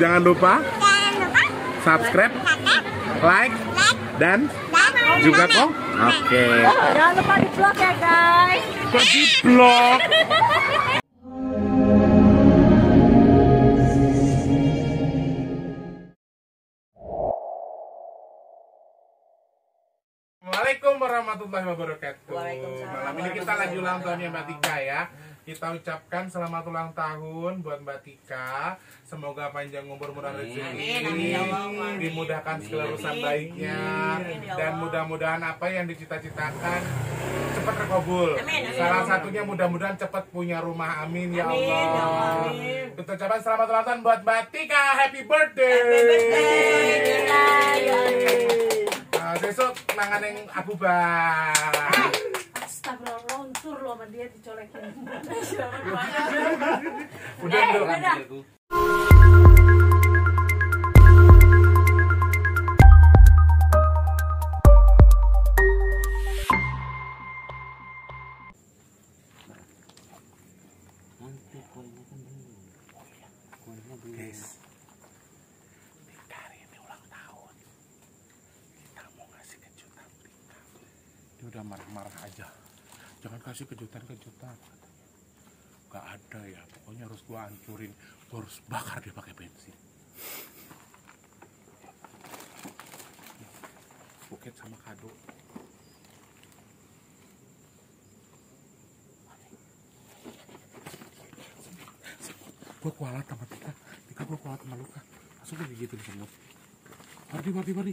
Jangan lupa Jangan lupa subscribe, like, like, dan dan juga kok. Oke. Jangan lupa di vlog ya guys. Kok di vlog? warahmatullahi wabarakatuh. Malam ini kita lagi ulang tahunnya Mbak Tika ya. Kita ucapkan selamat ulang tahun buat Mbak Tika. Semoga panjang umur murah rezeki, ya dimudahkan segala urusan baiknya, ya dan mudah-mudahan apa yang dicita-citakan cepat terkabul. Salah ya satunya mudah-mudahan cepat punya rumah. Amin ya Allah. ya Allah, amin. Kita ucapkan selamat ulang tahun buat Mbak Tika. Happy birthday. Happy birthday. Ya Nah, besok mangan yang Abu Bar. Astagfirullah, lontur loh sama dia dicolekin. Udah, Eh, udah. udah. Guys, Tika hari ini ulang tahun. Kita mau ngasih kejutan Tika. Dia udah marah-marah aja. Jangan kasih kejutan-kejutan. Gak ada ya, pokoknya harus gua hancurin. Gua harus bakar dia pakai bensin. Buket sama kado. Gua kualat sama Tika. Tika gua kualat sama Luka. Langsung gue gigitin semut. Mari, mari, mari.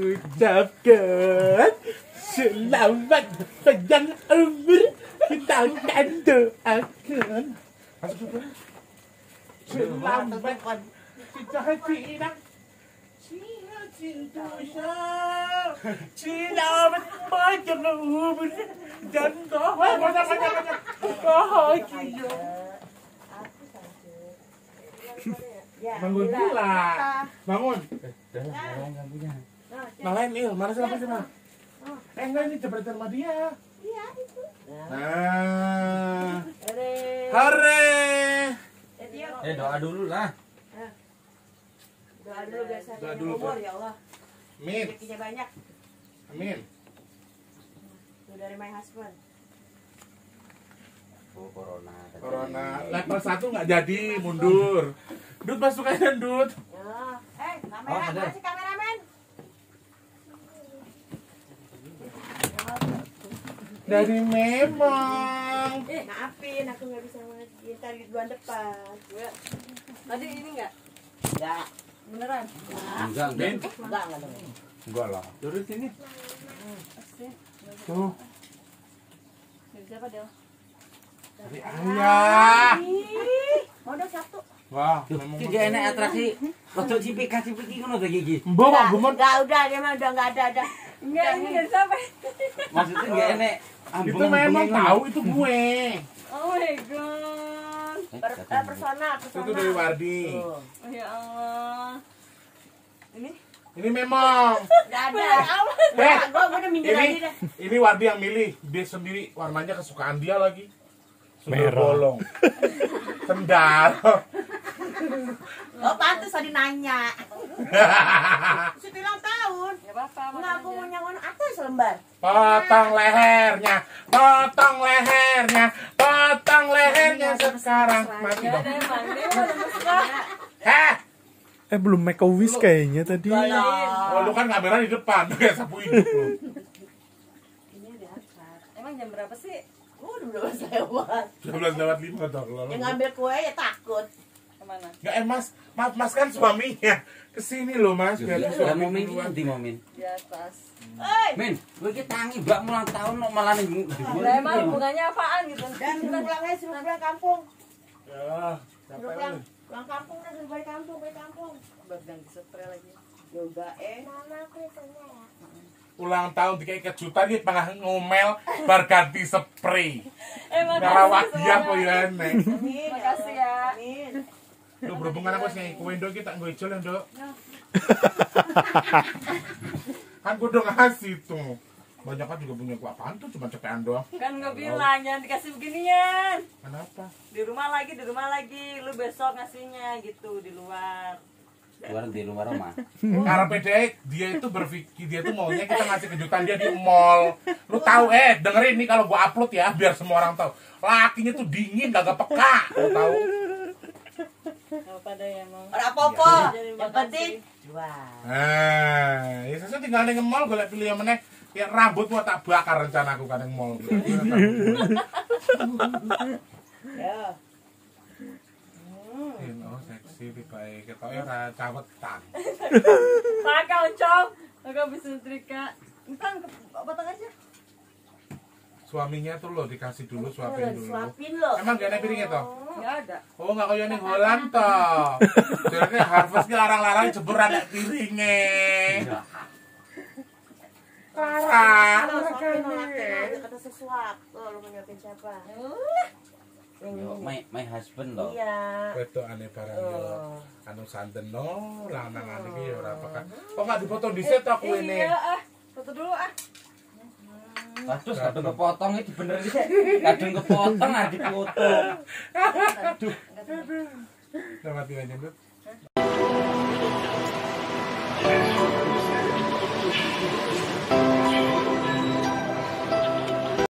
Ucapkan selamat panjang umur kita akan doakan selamat kita tidak Selamat panjang umur dan bahagia. Bahagia. Bangun gila. Bangun. Nah lain il, mana sih lampunya mah? Eh enggak ini jepretan sama dia. Iya, itu. Nah, Hore. hore. Eh doa dulu lah. Doa dulu biasa Doa dulu, umur ya Allah. Amin. Rezekinya banyak. Amin. Itu dari my husband. Oh corona. Corona level 1 nggak jadi mundur. Dut masuk aja Dut. Ya. Eh, Oh, kamera, ada. masih Dari memang. Eh, maafin aku nggak bisa ngaji. Ntar di bulan depan. Tadi ini enggak? Enggak, Beneran? Enggak, enggak. Enggak, enggak lah. Turun sini. Tuh. Dari siapa dia? Dari ayah. Mau dong satu. Wah, gak enak atraksi. Rodok cipik cipik iki ngono. Mbok kok Enggak, gumun. enggak, udah, dia mah udah enggak ada, ada. Enggak, ini dari siapa? Maksudnya gak enak. Itu memang tahu itu gue. Oh my god. Per, eh, personal, personal. Itu dari Wardi. Oh ya Allah. Ini? Ini memang. Enggak ada. Eh, Gua gua udah ini dah. ini Wardi yang milih. Dia sendiri warnanya kesukaan dia lagi. Merah. bolong. Sendal. Oh, pantas tadi nanya. Sudah ulang tahun. Ya aku mau nyangon apa selembar? Potong lehernya, potong lehernya, potong lehernya sekarang. Mati dong. Eh, Eh belum make a wish kayaknya tadi. oh, lu kan kamera di depan, kayak sapu hidup lu. Ini. Emang jam berapa sih? Udah udah lewat. 12 lewat 5 dong. Yang ngambil kue ya takut. Ke mana? Enggak, eh mas, maaf mas kan suaminya. Ke sini loh mas, biar Ya suami momen iki duluan. ndi momen? Di atas. Hei, Min, kowe iki tangi mbak mulang tahun kok malah Lah emang hubungannya apaan gitu? dan suruh pulang aja, suruh pulang kampung. Ya, capek pulang, pulang kampung dah, suruh balik kampung, balik kampung. Badan spray lagi. Yoga eh. Ulang tahun tiga kejutan dia pernah ngomel bar ganti spray. Eh Ngarawat makasih dia semuanya. kok ya nek. Amin. Makasih ya. Amin. Lu berhubungan aku sih kowe ndok kita nggo ijol ya, ndok. kan gue udah ngasih tuh. Banyak kan juga punya gua apaan tuh cuma cepetan doang. Kan gue bilang jangan dikasih beginian. Kenapa? Di rumah lagi, di rumah lagi. Lu besok ngasihnya gitu di luar. luar di luar rumah. Karena PDE dia itu berpikir dia tuh maunya kita ngasih kejutan dia di mall. Lu tahu eh dengerin nih kalau gua upload ya biar semua orang tahu. Lakinya tuh dingin kagak peka. Lu tahu? Apa pada ya emang. Ora apa-apa. Jadi Yang penting. Nah, ya saya tinggal ning mall golek pilih yang meneh. Ya rambut mau tak bakar rencana aku kan ning mall. Ya. Oh, seksi baik. Ketoke ora cawetan. Pakai oncom. Aku bisa setrika. Entah potong aja. Suaminya tuh lo dikasih dulu suapin Udah dulu. disuapin loh. Emang gak ada piringnya toh? Enggak ada. Oh nggak kaya ning Holland toh. Jadi harvest ki larang-larang jebur ada piringnya. Clara. Kalau suapin lo kata sesuatu. Lo mau nyuapin siapa? Yo, my my husband loh. Iya. Betul aneh barang yo. Oh. Anu santen no, lanang iki ora apa kan. Kok nggak dipotong di set aku ini? Iya ah. Foto dulu ah. Waduh, kadung kepotong iki dibenerin sik. Kadung kepotong ah dipotong. Aduh.